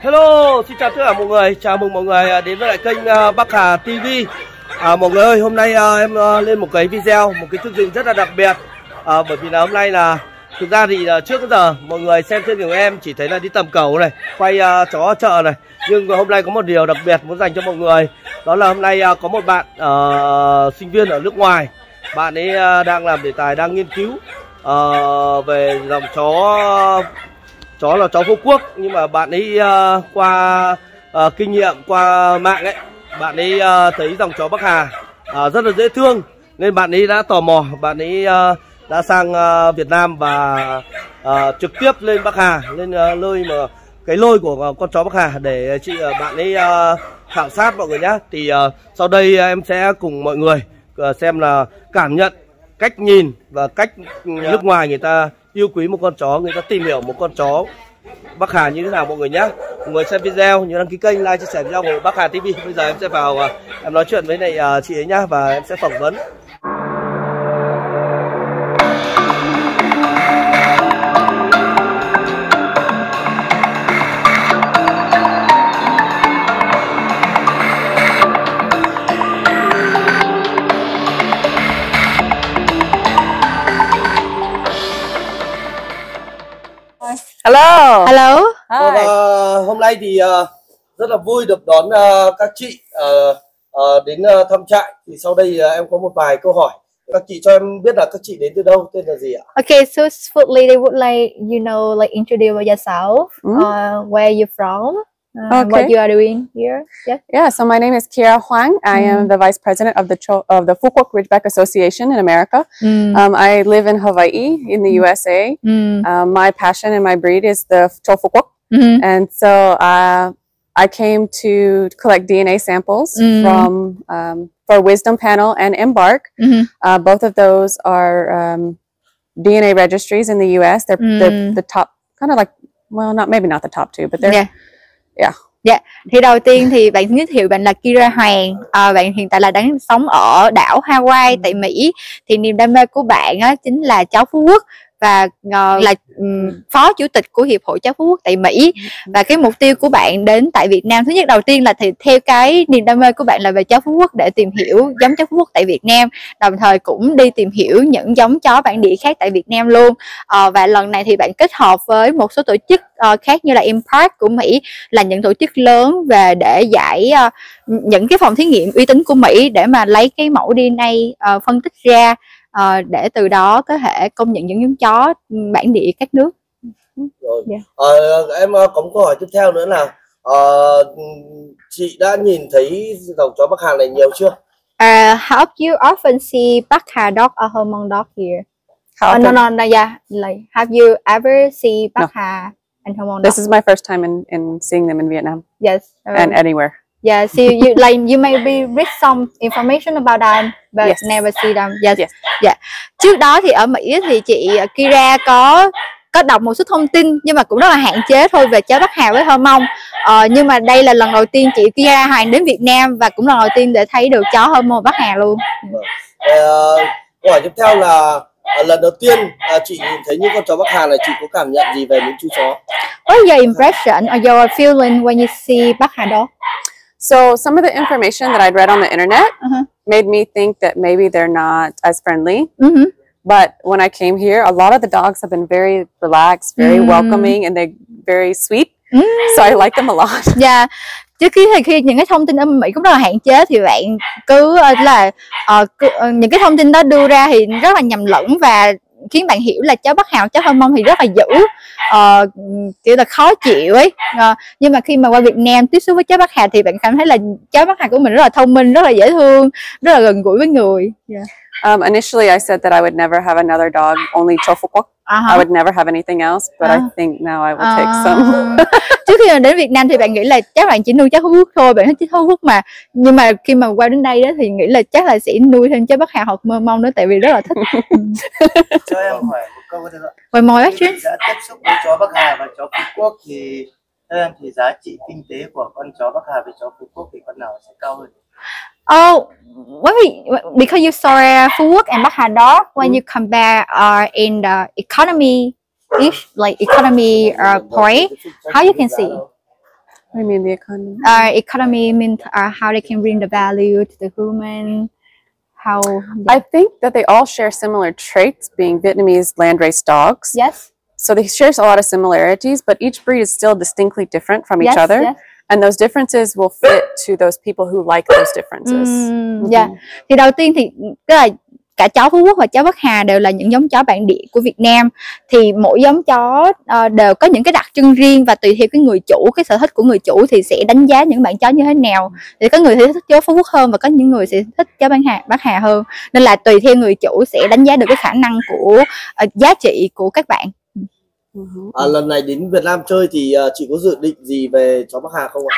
Hello, xin chào tất cả mọi người, chào mừng mọi người à, đến với lại kênh à, Bắc Hà TV. À, mọi người ơi, hôm nay à, em lên một cái video, một cái chương trình rất là đặc biệt. À, bởi vì là hôm nay là thực ra thì trước giờ mọi người xem trên của em chỉ thấy là đi tầm cầu này, quay uh, chó chợ này. Nhưng hôm nay có một điều đặc biệt muốn dành cho mọi người, đó là hôm nay uh, có một bạn uh, sinh viên ở nước ngoài, bạn ấy uh, đang làm đề tài, đang nghiên cứu uh, về dòng chó chó là chó Phú Quốc nhưng mà bạn ấy uh, qua uh, kinh nghiệm qua mạng ấy bạn ấy uh, thấy dòng chó Bắc Hà uh, rất là dễ thương. Nên bạn ấy đã tò mò bạn ấy uh, đã sang uh, Việt Nam và uh, trực tiếp lên Bắc Hà lên uh, nơi mà cái lôi của uh, con chó Bắc Hà để chị uh, bạn ấy uh, khảo sát mọi người nhé thì uh, sau đây uh, em sẽ cùng mọi người uh, xem là cảm nhận cách nhìn và cách nước ngoài người ta yêu quý một con chó, người ta tìm hiểu một con chó. Bắc Hà như thế nào mọi người nhé mọi người xem video, nhớ đăng ký kênh, like, chia sẻ video của Bắc Hà TV bây giờ em sẽ vào à, em nói chuyện với này chị ấy nhá và em sẽ phỏng vấn. Hello. Hello. Và Hi. hôm nay thì uh, rất là vui được đón uh, các chị uh, uh, đến uh, thăm trại thì sau đây uh, em có một vài câu hỏi các chị cho em biết là các chị đến từ đâu tên là gì ạ Okay, so firstly, they would like you know like introduce yourself. Mm. Uh, where you from? Uh, What Okay. you are doing here? Yeah. Yeah, so my name is Kira Huang. I am Mm. the vice president of the Cho- of the Fuquoc Ridgeback Association in America. Mm. Um, I live in Hawaii in the Mm. USA. Mm. Um, my passion and my breed is the Cho Fuquoc, Mhm. and so uh, I came to collect DNA samples Mm. from um, for Wisdom Panel and Embark. Mhm. Uh, both of those are um, DNA registries in the U.S. They're Mm. the, the top, kind of like, well, not maybe not the top two, but they're Yeah. Yeah. Dạ, thì đầu tiên thì bạn giới thiệu bạn là Kira Hoàng, à, bạn hiện tại là đang sống ở đảo Hawaii tại Mỹ. Thì niềm đam mê của bạn á, chính là cháu Phú Quốc và ờ, là ừm, phó chủ tịch của hiệp hội cháu Phú Quốc tại Mỹ. Và cái mục tiêu của bạn đến tại Việt Nam thứ nhất đầu tiên là thì theo cái niềm đam mê của bạn là về cháu Phú Quốc để tìm hiểu giống cháu Phú Quốc tại Việt Nam đồng thời cũng đi tìm hiểu những giống chó bản địa khác tại Việt Nam luôn. Ờ, và lần này thì bạn kết hợp với một số tổ chức ờ, khác như là Impact của Mỹ là những tổ chức lớn về để giải ờ, những cái phòng thí nghiệm uy tín của Mỹ để mà lấy cái mẫu DNA ờ, phân tích ra ờ, để từ đó có thể công nhận những giống chó bản địa các nước. rồi Dạ. Ờ, em uh, có một câu hỏi tiếp theo nữa là ờ, chị đã nhìn thấy dòng chó Bắc Hà này nhiều chưa Uh, how you often see Bakha dog or Hermon dog here? How Uh, no, often- no, no, yeah. Like, have you ever see Bakha and Hermon dog? This is my first time in, in seeing them in Vietnam yes. um, and anywhere. Yeah, so you like you maybe read some information about them but Yes. never see them. Yes. Yes. Dạ. Trước đó thì ở Mỹ thì chị ờ, Kira có có đọc một số thông tin nhưng mà cũng rất là hạn chế thôi về chó Bắc Hà với Hơ Mông. Ờ, nhưng mà đây là lần đầu tiên chị Kira Hoàng đến Việt Nam và cũng lần đầu tiên để thấy được chó Hơ Mông Bắc Hà luôn. Ờ, câu hỏi tiếp theo là ờ, lần đầu tiên ờ, chị nhìn thấy những con chó Bắc Hà này chị có cảm nhận gì về những chú chó What's your impression or your feeling when you see Bắc Hà dog? So some of the information that I'd read on the internet Uh-huh. made me think that maybe they're not as friendly. Mhm. But when I came here, a lot of the dogs have been very relaxed, very Mm. welcoming, and they're very sweet. Mm. So I like them a lot. Yeah. trước khi thì khi những cái thông tin ở Mỹ cũng rất là hạn chế thì bạn cứ là ờ, cứ, ờ, những cái thông tin đó đưa ra thì rất là nhầm lẫn và khiến bạn hiểu là cháu bất Hào cháu Hơ Mông thì rất là dữ. Uh, kiểu là khó chịu ấy. Uh, nhưng mà khi mà qua Việt Nam tiếp xúc với cháu bất Hà thì bạn cảm thấy là cháu bất Hà của mình rất là thông minh rất là dễ thương rất là gần gũi với người. Yeah. Um, initially, I said that I would never have another dog, only Chofuquok. À I would never have anything else. But I Ah. think now I will take some. À. trước khi đến Việt Nam thì bạn nghĩ là chắc bạn chỉ nuôi cháu Phú Quốc thôi bạn thích Phú Quốc mà nhưng mà khi mà qua đến đây đó thì nghĩ là chắc là sẽ nuôi thêm cháu Bắc Hà hoặc mơ mông nữa tại vì rất là thích cho em hỏi một câu? Rồi mời bác Khi Trinh chị đã tiếp xúc với chó Bắc Hà và chó Phú Quốc thì theo em thì giá trị kinh tế của con chó Bắc Hà với chó Phú Quốc thì con nào sẽ cao hơn? Oh, what we, because you saw Phú Quốc and Bắc Hà when you compare uh, in the economy each like economy uh, point how you can see What do you mean the economy? Uh, economy means uh, how they can bring the value to the human. How I think that they all share similar traits, being Vietnamese landrace dogs. yes So they share a lot of similarities, but each breed is still distinctly different from each other. yes. And those differences will fit to those people who like those differences. Ừm, dạ. Mhm. Thì đầu tiên thì tức là cả chó Phú Quốc và chó Bắc Hà đều là những giống chó bản địa của Việt Nam. Thì mỗi giống chó ờ, đều có những cái đặc trưng riêng và tùy theo cái người chủ, cái sở thích của người chủ thì sẽ đánh giá những bạn chó như thế nào. Thì có người thì thích chó Phú Quốc hơn và có những người sẽ thích chó Bắc Hà, Bắc Hà hơn. Nên là tùy theo người chủ sẽ đánh giá được cái khả năng của ờ, giá trị của các bạn. À, lần này đến Việt Nam chơi thì uh, chị có dự định gì về chó Bắc Hà không ạ?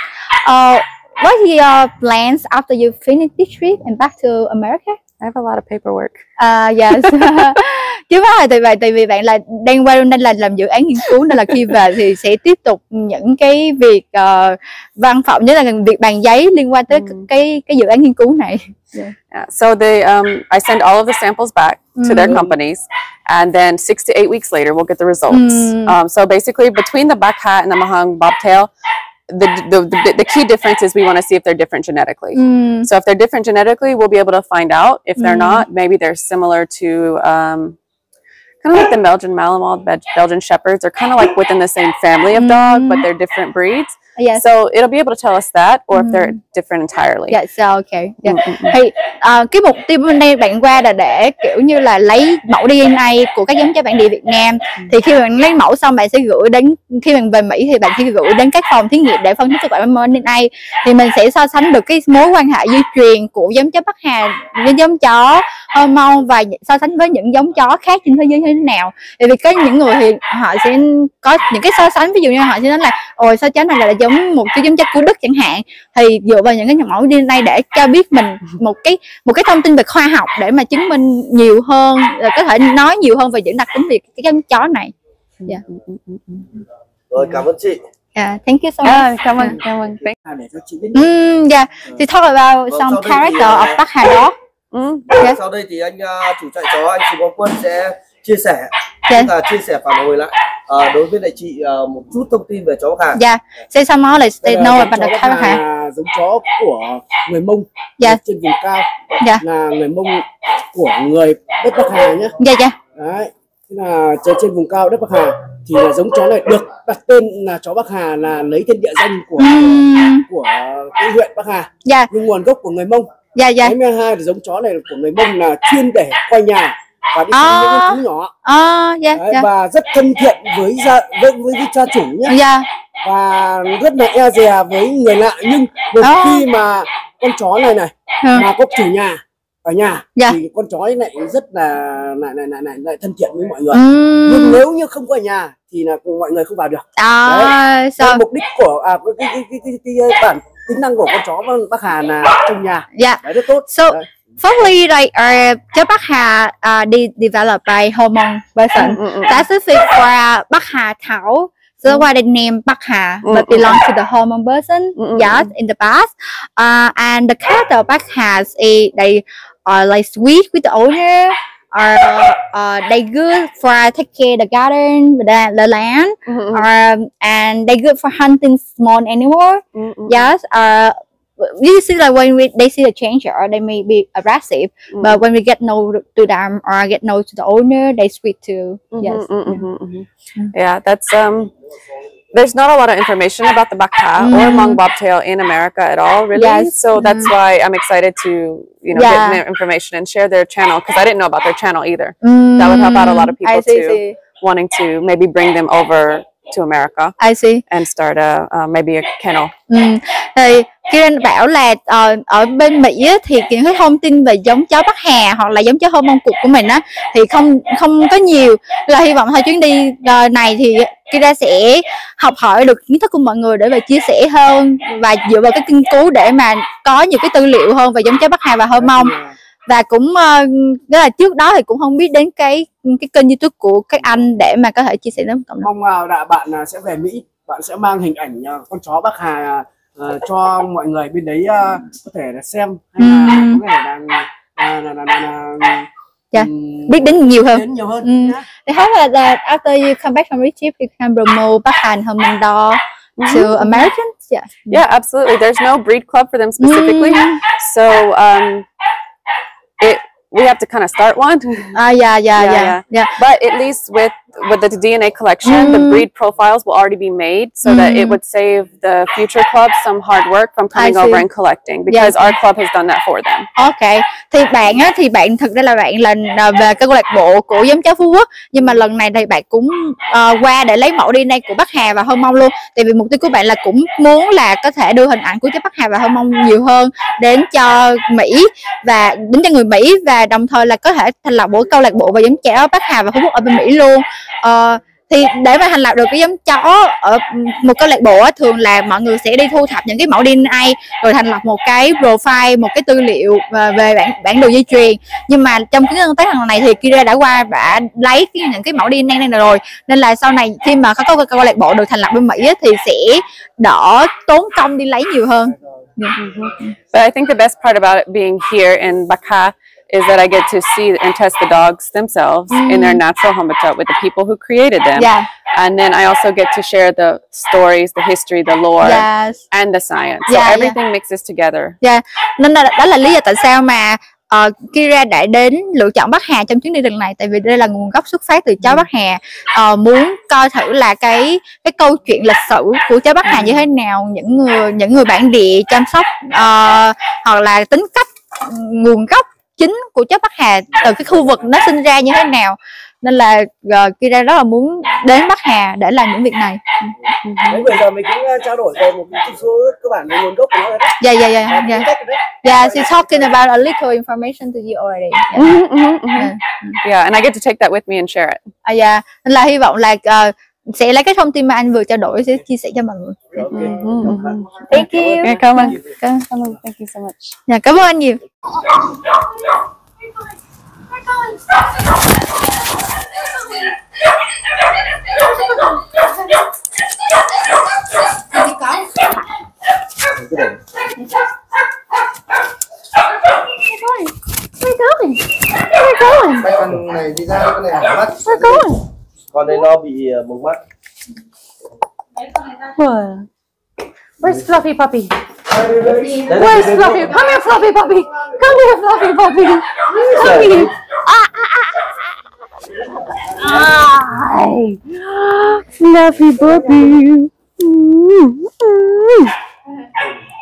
Uh, what are your plans after you finish this trip and back to America? I have a lot of paperwork. À yes. Chứ là tại vì tại vì bạn là đang qua nên là làm dự án nghiên cứu nên là khi về thì sẽ tiếp tục những cái việc ờ, văn phòng nhất là việc bàn giấy liên quan tới Ừ. cái cái dự án nghiên cứu này. Yeah. So they, um, I send all of the samples back to their Mm. companies, and then six to eight weeks later, we'll get the results. Mm. Um, so basically, between the black hat and the mahang bobtail, the, the, the, the key difference is we want to see if they're different genetically. Ừm, So if they're different genetically, we'll be able to find out. If they're Mm. not, maybe they're similar to um, kind of like the Belgian Bel- Belgian Shepherds. They're kind of like within the same family of dog, but Mm. they're different breeds. yes. So it'll be able to tell us that, or if they're Mm. different entirely. Dạ, so okay. Dạ. Mm, mm, mm. Thì ờ, cái mục tiêu bên đây bạn qua là để kiểu như là lấy mẫu DNA của các giống chó bản địa Việt Nam. Thì khi bạn lấy mẫu xong bạn sẽ gửi đến khi bạn về Mỹ thì bạn sẽ gửi đến các phòng thí nghiệm để phân tích kết quả DNA. Thì mình sẽ so sánh được cái mối quan hệ di truyền của giống chó Bắc Hà với giống chó hormone và so sánh với những giống chó khác trên thế giới thế nào. Tại vì có những người thì họ sẽ có những cái so sánh ví dụ như họ sẽ nói là ôi sao chó này là giống một cái giống chó của Đức chẳng hạn thì dựa vào những cái mẫu DNA để cho biết mình một cái một cái thông tin về khoa học để mà chứng minh nhiều hơn là có thể nói nhiều hơn về những đặc tính về cái giống chó này. Yeah. Mm, mm, mm, mm. Rồi cảm ơn chị. Yeah, thank you so much. Ah, come on, come on. Thank- À, để cho chị biết Mm, yeah. Thì talk about Vâng, some character ờ, of Bắc Hà Dog. Mm. Dạ. Sau đây thì anh ờ, chủ trại chó anh Sùng Quang Quân sẽ chia sẻ Dạ. tức là chia sẻ phản hồi lại ờ, đối với lại chị ờ, một chút thông tin về chó Bắc Hà. Yeah. Say some more like they know about the Hà. Hà giống chó của người Mông Dạ. trên vùng cao Dạ. là người Mông của người đất Bắc Hà nhé Dạ dạ. đấy là trên, trên vùng cao đất Bắc Hà thì là giống chó này được đặt tên là chó Bắc Hà là lấy tên địa danh của Mm, của cái huyện Bắc Hà dạ nhưng nguồn gốc của người Mông dạ dạ. cái hai là giống chó này của người Mông là chuyên để quay nhà và đi À. tìm những cái chú nhỏ À dạ đấy, dạ. và rất thân thiện với gia với, với, với cha chủ nhé Dạ. và rất là e dè với người lạ nhưng một À. khi mà con chó này này Ừ. mà có chủ nhà ở nhà Dạ. thì con chó lại rất là lại lại lại, lại, lại thân thiện với mọi người nhưng Mm. nếu như không có ở nhà thì là mọi người không vào được À, Đấy, so mục đích của à cái cái cái, cái, cái, cái bản tính năng của con chó Bắc Hà là trong nhà dạ. đấy rất tốt So Đấy. Firstly, like uh, Hà uh, de- developed by hormone person. Mm, mm, mm. specific for Bắc Hà Thảo. So why the name Bắc Hà, but Mm, belongs to the hormone person. Mm, mm, Yes, in the past. Uh, and the Bắc Hà is they are like sweet with the owner. Or uh, they good for take care the garden, the, the land, Mm, mm, um, and they good for hunting small animal. mm, mm, Yes, uh, you see like when we they see the change or they may be aggressive, mm. but when we get no to them or get no to the owner, they sweet too. Mhm, Yes. mhm, mhm, mhm. Yeah, that's um. There's not a lot of information about the Baka or Mm. Hmong bobtail in America at all, really. Yes. So that's Mm. why I'm excited to you know Yeah. get information and share their channel because I didn't know about their channel either. That would help out a lot of Mm, people see, too. see. Wanting to maybe bring them over to America I see. and start a uh, maybe a kennel. Ừ. Thì Kiran bảo là ờ, ở bên Mỹ á, thì những cái thông tin về giống chó Bắc Hà hoặc là giống chó hôn mông cục của mình á thì không không có nhiều là hy vọng thôi chuyến đi ờ, này thì Kira sẽ học hỏi được kiến thức của mọi người để mà chia sẻ hơn và dựa vào cái nghiên cứu để mà có nhiều cái tư liệu hơn về giống chó Bắc Hà và hôn mông và cũng ờ, đó là trước đó thì cũng không biết đến cái cái kênh youtube của các anh để mà có thể chia sẻ đến cộng đồng mong là đã bạn à, sẽ về Mỹ bạn sẽ mang hình ảnh con chó Bắc Hà à, cho mọi người bên đấy à, có thể là xem hay là Ừm. có thể đang là, là, là, là, Dạ, ừm, biết đến nhiều hơn đến nhiều hơn nhá. They hope that after you come back from trip, you can promote Bắc Hàn Mông Đo to Americans? Yeah. Yeah, absolutely. There's no breed club for them specifically. Mm. So um, we have to kind of start one. Ah, yeah, yeah, Yeah, yeah, yeah. yeah. But at least with with the DNA collection, the Mm. breed profiles will already be made, so that it Mm. would save the future clubs some hard work from coming over and collecting because our club has done that for them. Ok, thì bạn á thì bạn thực ra là bạn là là về cái câu lạc bộ của giống chó Phú Quốc nhưng mà lần này thì bạn cũng ờ, qua để lấy mẫu DNA của Bắc Hà và Hơ Mông luôn. Tại vì mục tiêu của bạn là cũng muốn là có thể đưa hình ảnh của chó Bắc Hà và Hơ Mông nhiều hơn đến cho Mỹ và đến cho người Mỹ và đồng thời là có thể thành lập một câu lạc bộ về giống chó Bắc Hà và Phú Quốc ở bên Mỹ luôn uh, thì để mà thành lập được cái giống chó ở một câu lạc bộ á, thường là mọi người sẽ đi thu thập những cái mẫu DNA rồi thành lập một cái profile một cái tư liệu ờ, về bản bản đồ di truyền nhưng mà trong cái công tác lần này thì Kira đã qua đã lấy cái, những cái mẫu DNA này rồi. Nên là sau này khi mà có câu, câu lạc bộ được thành lập bên Mỹ á, thì sẽ đỡ tốn công đi lấy nhiều hơn. But I think the best part about it being here in Baka is that I get to see and test the dogs themselves in their natural habitat with the people who created them. yeah And then I also get to share the stories, the history, the lore, yes and the science. So Yeah, yeah. everything mixes together. nên là đó là lý do tại sao mà ờ, Kira đã đến lựa chọn Bắc Hà trong chuyến đi lần này tại vì đây là nguồn gốc xuất phát từ chó Bắc Hà Ờ, muốn coi thử là cái cái câu chuyện lịch sử của chó Bắc Hà như thế nào những người những người bản địa chăm sóc ờ, hoặc là tính cách nguồn gốc chính của chó Bắc Hà từ cái khu vực nó sinh ra như thế nào nên là uh, Kira rất là muốn đến Bắc Hà để làm những việc này Đấy, bây giờ mình cũng ờ, trao đổi về một chút số cơ bản về nguồn gốc của nó rồi đấy. yeah yeah yeah yeah tính cách của nó. yeah she's talking about a little information to you already yeah. Mhm, mhm, mhm. Yeah. Yeah, and I get to take that with me and share it. À, dạ. Nên là hy vọng là ờ, sẽ lấy cái thông tin mà anh vừa trao đổi sẽ chia sẻ cho mọi người. Ok. Mhm. Thank you. Yeah, come on. Cảm, on. Thank you so much. dạ, cảm ơn anh nhiều. Where's Fluffy Puppy? Where's Fluffy? Come here, Fluffy Puppy. Come here, Fluffy Puppy. Come here. Hi. Fluffy Puppy.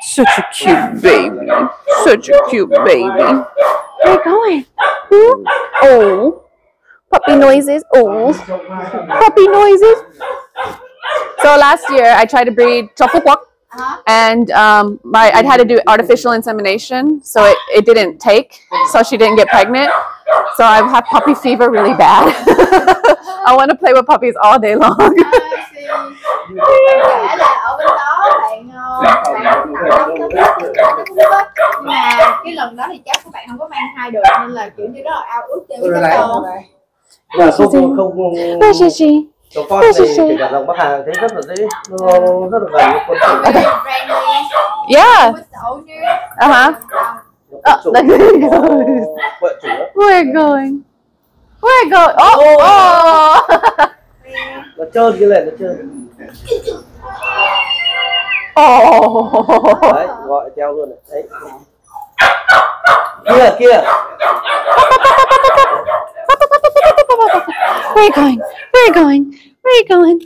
Such a cute baby. Such a cute baby. Where are you going? Hmm? Oh. Puppy noises. Oh. Puppy noises. So last year I tried to breed Chofukwak and um, my I'd had to do artificial insemination, so it, it didn't take, so she didn't get pregnant. So I have had puppy fever really bad. I want to play with puppies all day long. nhưng mà cái lần đó thì cháu của bạn không có mang thai được nên là kiểu như rất là ao ước chơi với Rồi các này. con là không không không Cho con thì kể cả dòng Bắc Hà thấy rất là dễ rất là gần con Okay. Yeah. Uh huh. Oh, á. We're going. We're going. Oh, oh. nó trơn cái này nó trơn oh. đấy gọi theo luôn này đấy kia kia Where you going? Where you going? Where you going?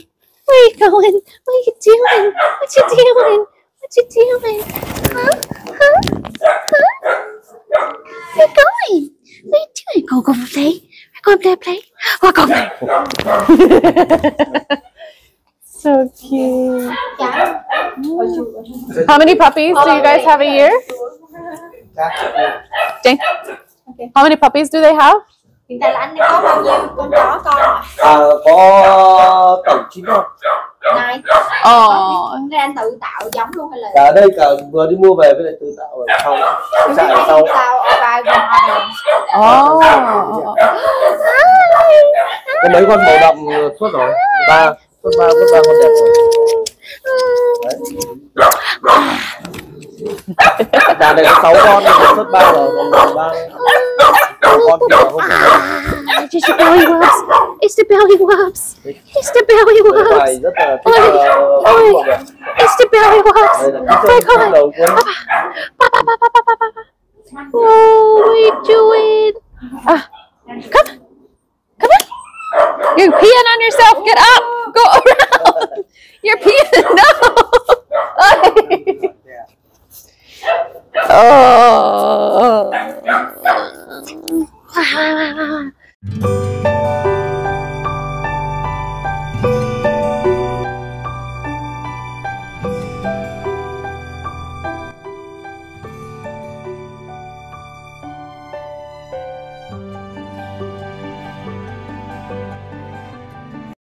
Where you going? What are you doing? What you doing? What you doing? Huh? Huh? Huh? Where you going? What are you doing? Go go play. Go play play. Go go play. so cute. How many puppies do you guys have a year? Jane? How many puppies do they have? Hiện tại là anh có bao nhiêu? Con chó con ạ. À có tổng chín con. Này Oh. nên anh tự tạo giống luôn hay là cả đây cả vừa đi mua về với lại tự tạo ở sau Chúng chạy sau tạo ở vài vòng Oh. có mấy con màu đậm suốt rồi. Ba suốt ba suốt ba con đẹp rồi. Này có sáu con suốt ba rồi. Còn ba con kia là không phải It's the belly whoops. It's the belly whoops. It's the belly cái whoops. bài rất là thích uh, mọi người Mr. Billy Watts. đây là kích Very thước good. đầu cuối Pa, pa, pa, pa, pa, pa, pa, pa. Oh, what are you doing? Ah, come, come on. You're peeing on yourself. Get up. Go around. You're peeing. No. oh. 哇哇哇哇